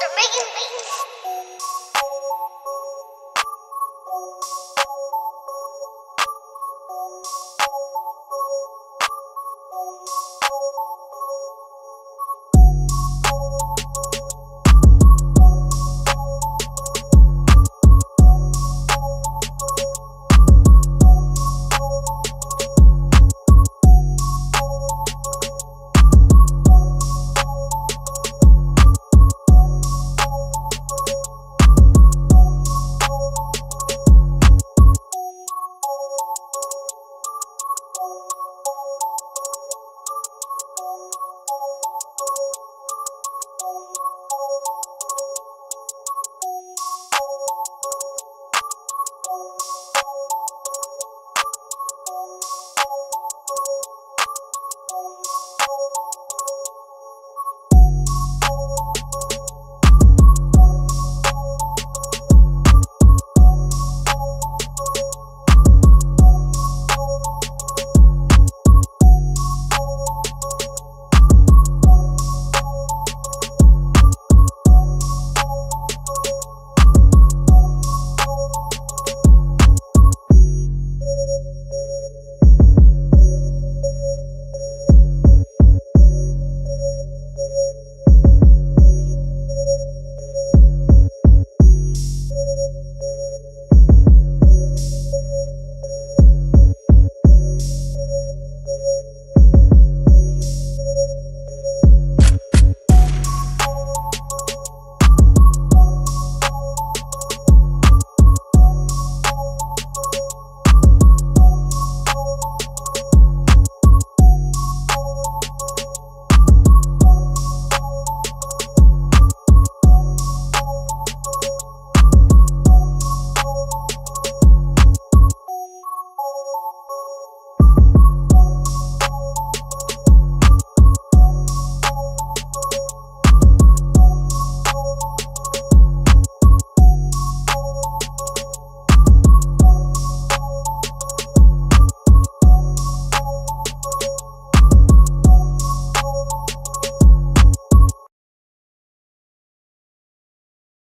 they're making me